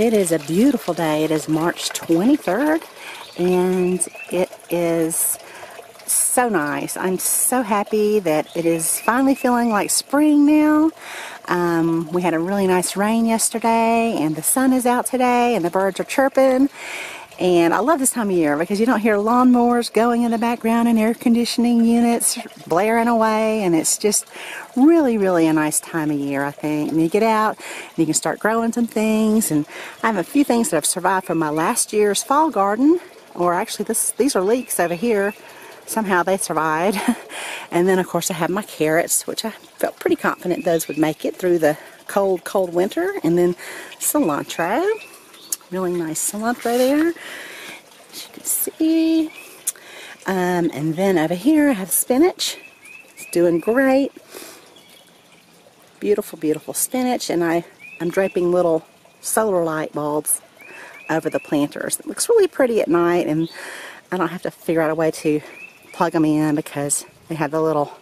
it is a beautiful day. It is March 23rd and it is so nice. I'm so happy that it is finally feeling like spring now. Um, we had a really nice rain yesterday and the sun is out today and the birds are chirping and I love this time of year because you don't hear lawnmowers going in the background and air conditioning units blaring away. And it's just really, really a nice time of year, I think. And you get out and you can start growing some things. And I have a few things that have survived from my last year's fall garden. Or actually, this, these are leeks over here. Somehow they survived. and then, of course, I have my carrots, which I felt pretty confident those would make it through the cold, cold winter. And then cilantro really nice cilantro there, as you can see. Um, and then over here I have spinach. It's doing great. Beautiful, beautiful spinach. And I, I'm draping little solar light bulbs over the planters. It looks really pretty at night and I don't have to figure out a way to plug them in because they have the little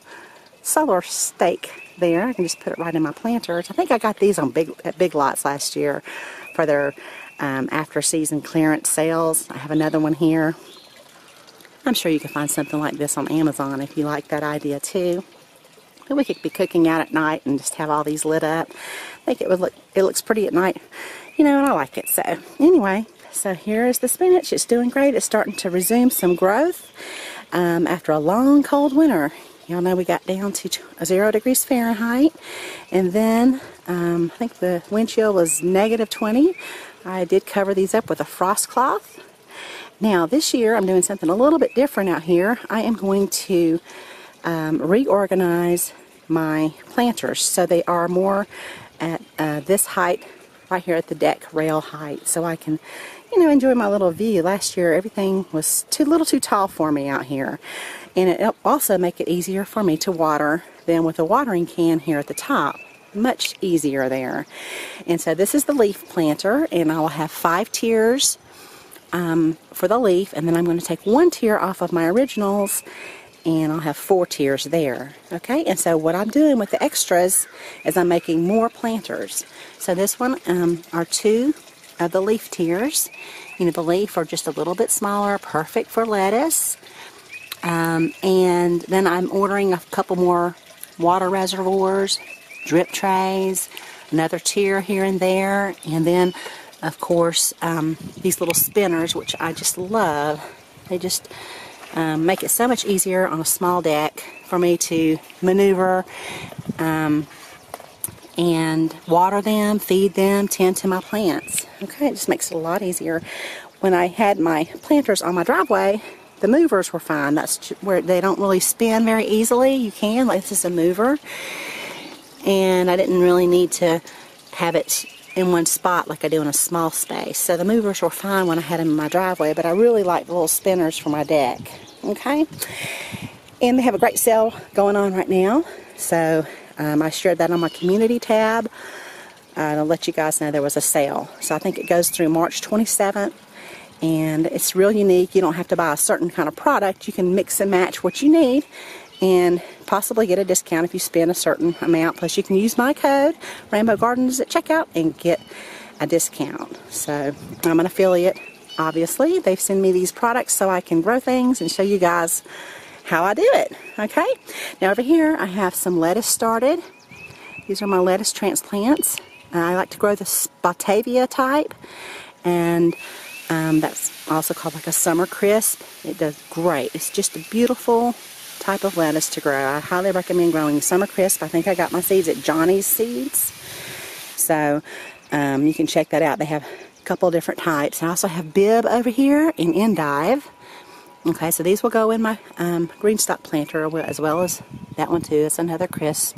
solar stake there. I can just put it right in my planters. I think I got these on big at Big Lots last year for their um, after season clearance sales. I have another one here. I'm sure you can find something like this on Amazon if you like that idea too. But we could be cooking out at night and just have all these lit up. I think it would look it looks pretty at night. You know, and I like it. So anyway, so here is the spinach. It's doing great. It's starting to resume some growth um, after a long cold winter. Y'all know we got down to zero degrees Fahrenheit. And then um, I think the wind chill was negative 20. I did cover these up with a frost cloth. Now this year I'm doing something a little bit different out here. I am going to um, reorganize my planters so they are more at uh, this height right here at the deck rail height so I can you know enjoy my little view. Last year everything was too little too tall for me out here and it also make it easier for me to water than with a watering can here at the top much easier there. And so this is the leaf planter, and I'll have five tiers um, for the leaf, and then I'm going to take one tier off of my originals, and I'll have four tiers there. Okay, and so what I'm doing with the extras is I'm making more planters. So this one um, are two of the leaf tiers. You know, the leaf are just a little bit smaller, perfect for lettuce. Um, and then I'm ordering a couple more water reservoirs drip trays, another tier here and there, and then of course um, these little spinners which I just love. They just um, make it so much easier on a small deck for me to maneuver um, and water them, feed them, tend to my plants. Okay, it just makes it a lot easier. When I had my planters on my driveway, the movers were fine. That's where they don't really spin very easily. You can, like this is a mover and I didn't really need to have it in one spot like I do in a small space. So the movers were fine when I had them in my driveway, but I really like the little spinners for my deck. Okay? And they have a great sale going on right now. So um, I shared that on my community tab. Uh, I'll let you guys know there was a sale. So I think it goes through March 27th. And it's real unique. You don't have to buy a certain kind of product. You can mix and match what you need and possibly get a discount if you spend a certain amount. Plus, you can use my code, Rainbow Gardens, at checkout and get a discount. So, I'm an affiliate, obviously. They've sent me these products so I can grow things and show you guys how I do it. Okay? Now, over here, I have some lettuce started. These are my lettuce transplants. I like to grow the Batavia type, and um, that's also called like a summer crisp. It does great. It's just a beautiful type of lettuce to grow. I highly recommend growing Summer Crisp. I think I got my seeds at Johnny's Seeds. So um, you can check that out. They have couple different types. I also have Bibb over here in Endive. Okay, so these will go in my um, GreenStalk planter as well as that one too. It's another crisp.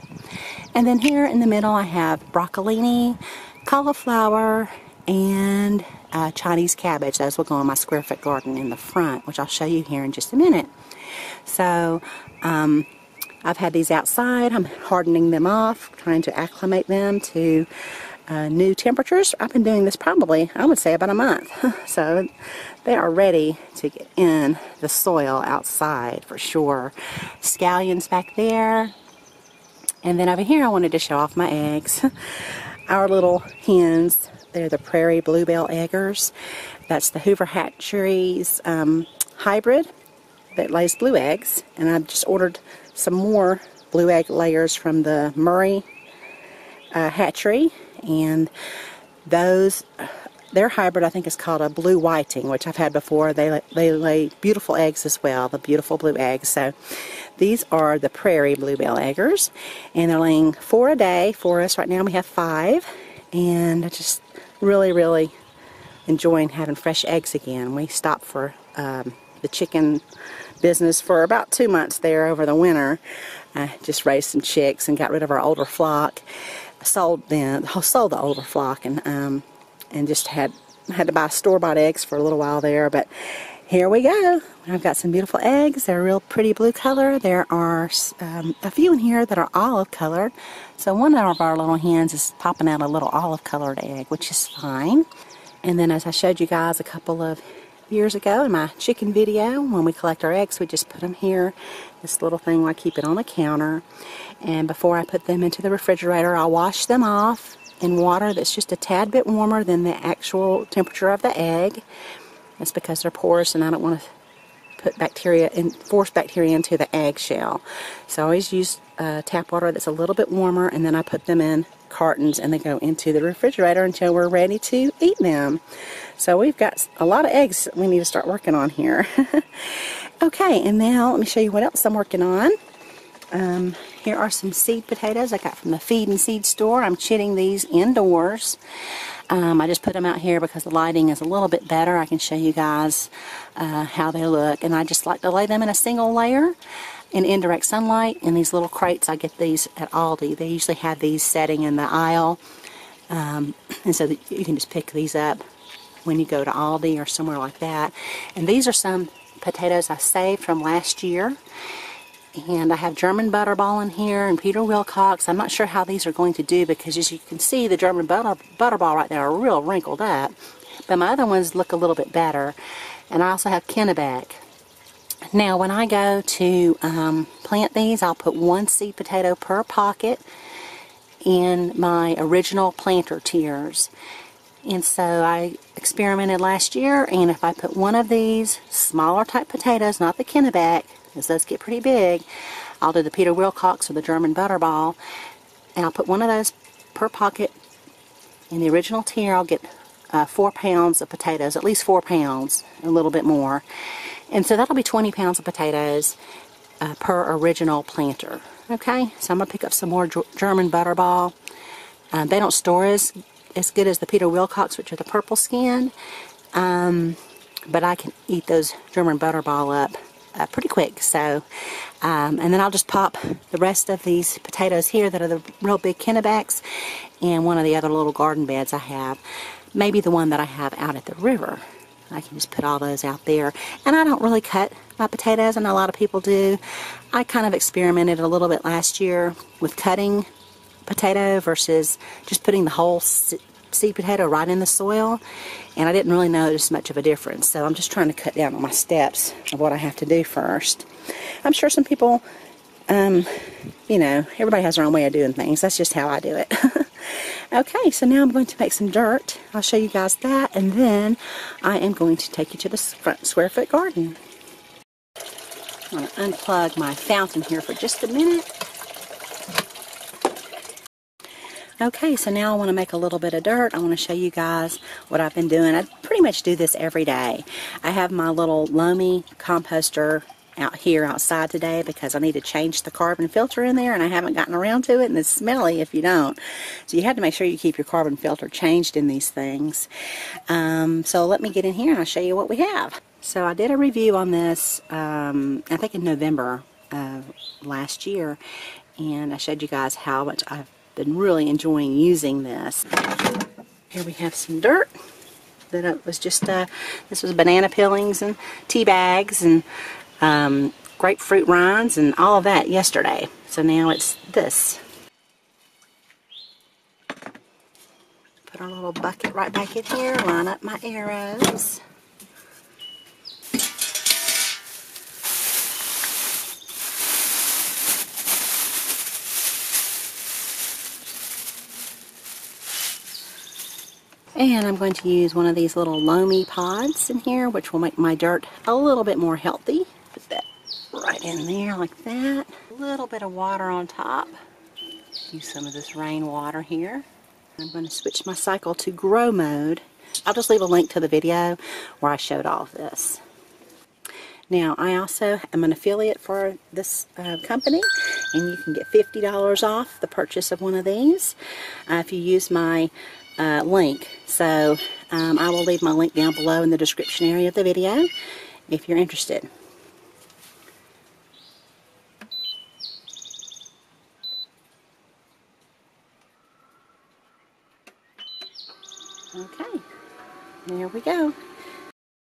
And then here in the middle I have broccolini, cauliflower, and uh, Chinese cabbage. Those will go in my square foot garden in the front, which I'll show you here in just a minute. So um, I've had these outside. I'm hardening them off, trying to acclimate them to uh, new temperatures. I've been doing this probably, I would say, about a month. so they are ready to get in the soil outside for sure. Scallions back there. And then over here I wanted to show off my eggs. Our little hens They're the Prairie Bluebell Eggers. That's the Hoover Hatcheries um, hybrid that lays blue eggs. And I've just ordered some more blue egg layers from the Murray uh, hatchery. And those their hybrid I think is called a blue whiting, which I've had before. They they lay beautiful eggs as well, the beautiful blue eggs. So these are the prairie bluebell eggers, and they're laying four a day for us. Right now we have five, and I just really really enjoying having fresh eggs again. We stopped for um, the chicken business for about two months there over the winter. I just raised some chicks and got rid of our older flock. Sold them, sold the older flock, and um, and just had had to buy store-bought eggs for a little while there but here we go. I've got some beautiful eggs. They're a real pretty blue color. There are um, a few in here that are olive colored so one of our little hens is popping out a little olive colored egg which is fine. And then as I showed you guys a couple of years ago in my chicken video when we collect our eggs we just put them here this little thing I keep it on the counter and before I put them into the refrigerator I'll wash them off in water that's just a tad bit warmer than the actual temperature of the egg. That's because they're porous and I don't want to put bacteria and force bacteria into the egg shell. So I always use uh, tap water that's a little bit warmer and then I put them in cartons and they go into the refrigerator until we're ready to eat them. So we've got a lot of eggs we need to start working on here. okay, and now let me show you what else I'm working on. Um, here are some seed potatoes I got from the feed and seed store. I'm chitting these indoors. Um, I just put them out here because the lighting is a little bit better. I can show you guys uh, how they look. And I just like to lay them in a single layer in indirect sunlight. In these little crates, I get these at Aldi. They usually have these setting in the aisle. Um, and so you can just pick these up when you go to Aldi or somewhere like that. And these are some potatoes I saved from last year. And I have German Butterball in here and Peter Wilcox. I'm not sure how these are going to do because as you can see, the German butter, Butterball right there are real wrinkled up. But my other ones look a little bit better. And I also have Kennebec. Now, when I go to um, plant these, I'll put one seed potato per pocket in my original planter tiers. And so I experimented last year, and if I put one of these smaller type potatoes, not the Kennebec, this does get pretty big. I'll do the Peter Wilcox or the German Butterball. And I'll put one of those per pocket. In the original tier, I'll get uh, four pounds of potatoes, at least four pounds, a little bit more. And so that'll be 20 pounds of potatoes uh, per original planter. Okay, so I'm going to pick up some more German Butterball. Uh, they don't store as, as good as the Peter Wilcox, which are the purple skin. Um, but I can eat those German Butterball up uh, pretty quick. So, um, and then I'll just pop the rest of these potatoes here that are the real big Kennebecs and one of the other little garden beds I have. Maybe the one that I have out at the river. I can just put all those out there. And I don't really cut my potatoes. Know a lot of people do. I kind of experimented a little bit last year with cutting potato versus just putting the whole seed potato right in the soil and I didn't really notice much of a difference so I'm just trying to cut down on my steps of what I have to do first. I'm sure some people um, you know everybody has their own way of doing things that's just how I do it. okay so now I'm going to make some dirt I'll show you guys that and then I am going to take you to the front square foot garden. I'm going to unplug my fountain here for just a minute Okay, so now I want to make a little bit of dirt. I want to show you guys what I've been doing. I pretty much do this every day. I have my little Lomi composter out here outside today because I need to change the carbon filter in there and I haven't gotten around to it and it's smelly if you don't. So you have to make sure you keep your carbon filter changed in these things. Um, so let me get in here and I'll show you what we have. So I did a review on this um, I think in November of last year and I showed you guys how much I've been really enjoying using this. Here we have some dirt that was just, uh, this was banana peelings and tea bags and um, grapefruit rinds and all of that yesterday. So now it's this. Put our little bucket right back in here, line up my arrows. And I'm going to use one of these little Lomi pods in here, which will make my dirt a little bit more healthy. Put that right in there like that. A little bit of water on top. Use some of this rainwater here. I'm going to switch my cycle to grow mode. I'll just leave a link to the video where I showed all of this. Now, I also am an affiliate for this uh, company, and you can get $50 off the purchase of one of these uh, if you use my uh, link. So, um, I will leave my link down below in the description area of the video if you're interested. Okay, there we go.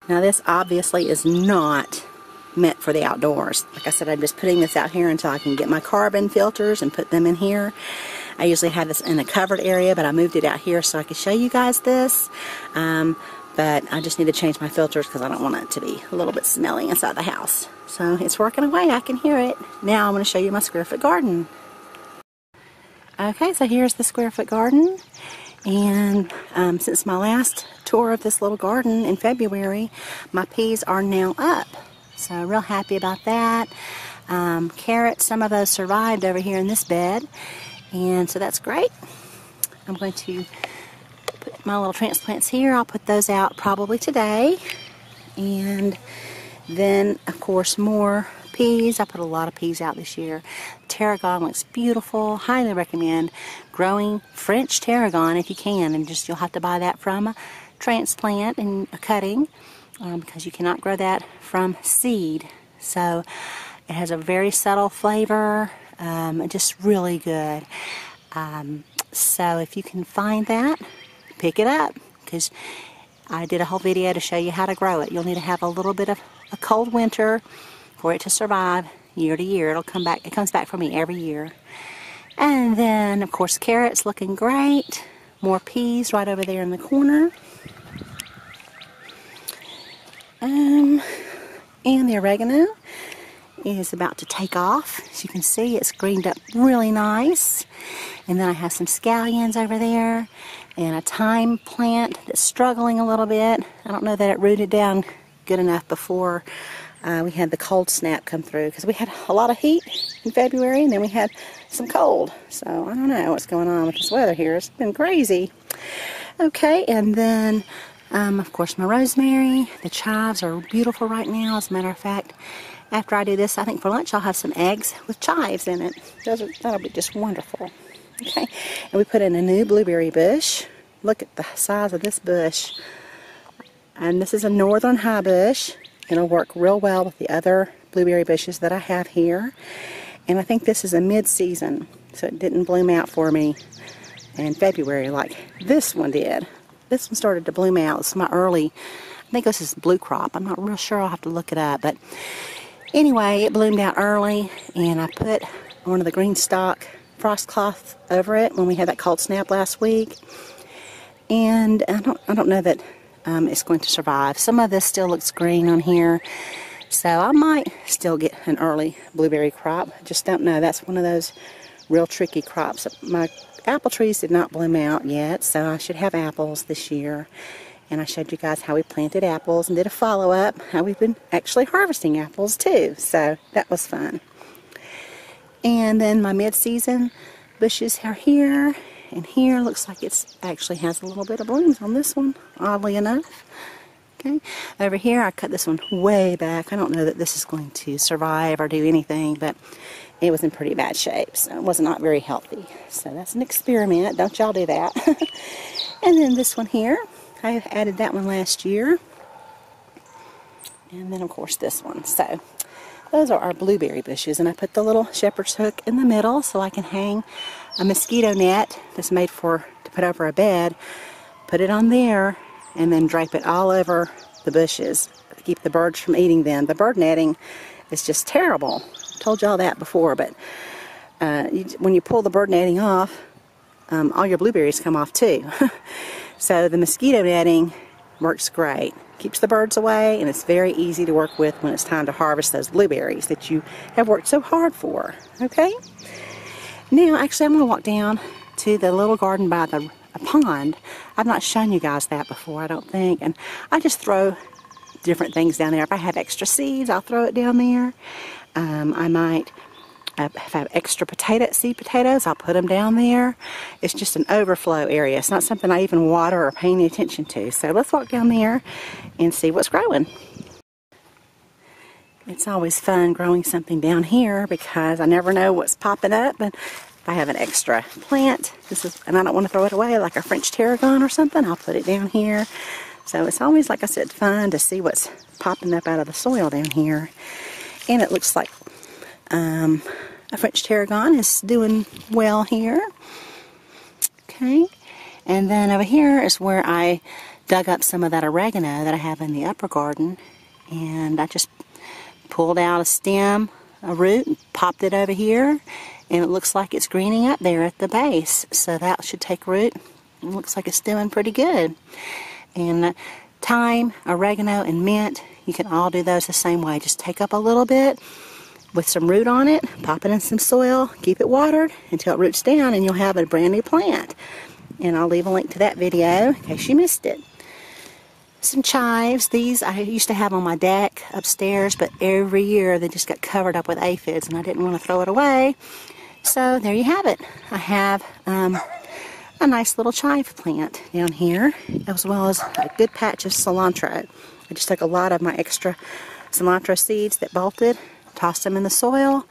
Now this obviously is not meant for the outdoors. Like I said, I'm just putting this out here until I can get my carbon filters and put them in here. I usually have this in a covered area, but I moved it out here so I could show you guys this. Um, but I just need to change my filters because I don't want it to be a little bit smelly inside the house. So it's working away. I can hear it. Now I'm going to show you my square foot garden. Okay, so here's the square foot garden. And um, since my last tour of this little garden in February, my peas are now up. So real happy about that. Um, carrots, some of those survived over here in this bed. And so that's great. I'm going to put my little transplants here. I'll put those out probably today. And then, of course, more peas. I put a lot of peas out this year. Tarragon looks beautiful. Highly recommend growing French tarragon if you can. And just you'll have to buy that from a transplant and a cutting um, because you cannot grow that from seed. So it has a very subtle flavor, um, just really good. Um, so if you can find that, pick it up because I did a whole video to show you how to grow it. You'll need to have a little bit of a cold winter for it to survive year to year. It'll come back. It comes back for me every year. And then, of course, carrots looking great. More peas right over there in the corner. Um, and the oregano is about to take off. As you can see, it's greened up really nice. And then I have some scallions over there and a thyme plant that's struggling a little bit. I don't know that it rooted down good enough before uh, we had the cold snap come through because we had a lot of heat in February and then we had some cold. So I don't know what's going on with this weather here. It's been crazy. Okay, and then um, of course, my rosemary. The chives are beautiful right now. As a matter of fact, after I do this, I think for lunch I'll have some eggs with chives in it. Those are, that'll be just wonderful. Okay, and we put in a new blueberry bush. Look at the size of this bush. And this is a northern high bush. It'll work real well with the other blueberry bushes that I have here. And I think this is a mid-season, so it didn't bloom out for me in February like this one did this one started to bloom out. It's my early, I think this is Bluecrop. I'm not real sure. I'll have to look it up. But anyway, it bloomed out early, and I put one of the GreenStalk frost cloth over it when we had that cold snap last week. And I don't, I don't know that um, it's going to survive. Some of this still looks green on here. So I might still get an early blueberry crop. Just don't know. That's one of those real tricky crops. My apple trees did not bloom out yet, so I should have apples this year. And I showed you guys how we planted apples and did a follow-up, how we've been actually harvesting apples too. So that was fun. And then my mid-season bushes are here and here. Looks like it actually has a little bit of blooms on this one, oddly enough. Okay, over here I cut this one way back. I don't know that this is going to survive or do anything, but it was in pretty bad shape. So it was not very healthy. So that's an experiment. Don't y'all do that. and then this one here, I added that one last year. And then of course this one. So those are our blueberry bushes. And I put the little shepherd's hook in the middle so I can hang a mosquito net that's made for to put over a bed. Put it on there and then drape it all over the bushes to keep the birds from eating them. The bird netting is just terrible I told y'all that before, but uh, you, when you pull the bird netting off, um, all your blueberries come off too. so the mosquito netting works great. Keeps the birds away, and it's very easy to work with when it's time to harvest those blueberries that you have worked so hard for. Okay? Now, actually, I'm going to walk down to the little garden by the pond. I've not shown you guys that before, I don't think. And I just throw different things down there. If I have extra seeds, I'll throw it down there. Um, I might I have extra potato seed potatoes, I'll put them down there. It's just an overflow area. It's not something I even water or pay any attention to. So let's walk down there and see what's growing. It's always fun growing something down here because I never know what's popping up. And if I have an extra plant, this is, and I don't want to throw it away like a French tarragon or something, I'll put it down here. So it's always, like I said, fun to see what's popping up out of the soil down here. And it looks like um, French tarragon is doing well here. Okay. And then over here is where I dug up some of that oregano that I have in the upper garden. And I just pulled out a stem, a root, and popped it over here. And it looks like it's greening up there at the base. So that should take root. It looks like it's doing pretty good. And uh, thyme, oregano, and mint, you can all do those the same way. Just take up a little bit with some root on it, pop it in some soil, keep it watered until it roots down and you'll have a brand new plant. And I'll leave a link to that video in case you missed it. Some chives. These I used to have on my deck upstairs, but every year they just got covered up with aphids and I didn't want to throw it away. So there you have it. I have um, a nice little chive plant down here, as well as a good patch of cilantro. I just took a lot of my extra cilantro seeds that bolted toss them in the soil,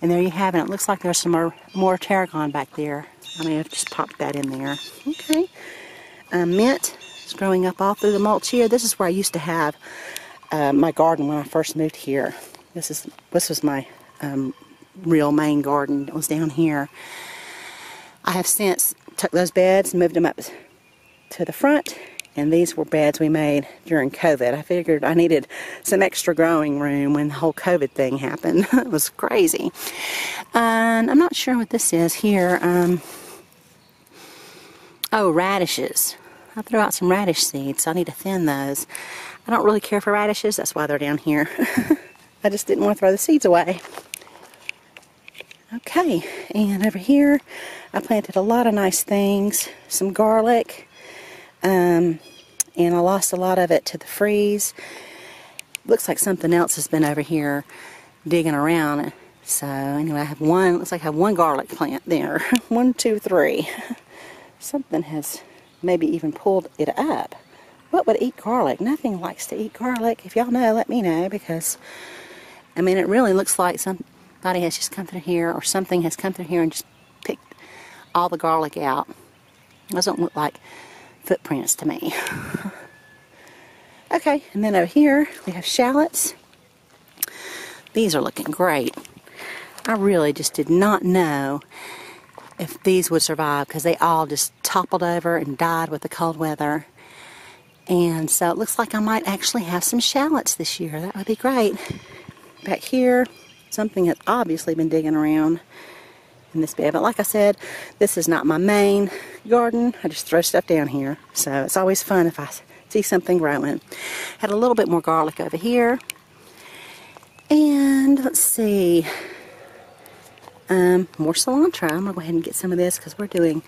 and there you have it. It looks like there's some more, more tarragon back there. I may have just popped that in there. Okay. Mint is growing up all through the mulch here. This is where I used to have uh, my garden when I first moved here. This is this was my um, real main garden. It was down here. I have since took those beds and moved them up to the front and these were beds we made during COVID. I figured I needed some extra growing room when the whole COVID thing happened. it was crazy. And I'm not sure what this is here. Um, oh, radishes. I threw out some radish seeds, so I need to thin those. I don't really care for radishes, that's why they're down here. I just didn't want to throw the seeds away. Okay, and over here I planted a lot of nice things. Some garlic, um, and I lost a lot of it to the freeze. Looks like something else has been over here digging around. So anyway, I have one, looks like I have one garlic plant there. one, two, three. Something has maybe even pulled it up. What would eat garlic? Nothing likes to eat garlic. If y'all know, let me know because, I mean, it really looks like somebody has just come through here or something has come through here and just picked all the garlic out. It doesn't look like footprints to me. okay, and then over here we have shallots. These are looking great. I really just did not know if these would survive because they all just toppled over and died with the cold weather. And so it looks like I might actually have some shallots this year. That would be great. Back here, something has obviously been digging around in this bed. But like I said, this is not my main garden. I just throw stuff down here. So it's always fun if I see something growing. Had a little bit more garlic over here. And let's see. Um, more cilantro. I'm going to go ahead and get some of this because we're doing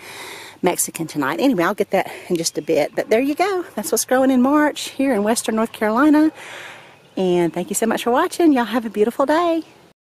Mexican tonight. Anyway, I'll get that in just a bit. But there you go. That's what's growing in March here in western North Carolina. And thank you so much for watching. Y'all have a beautiful day.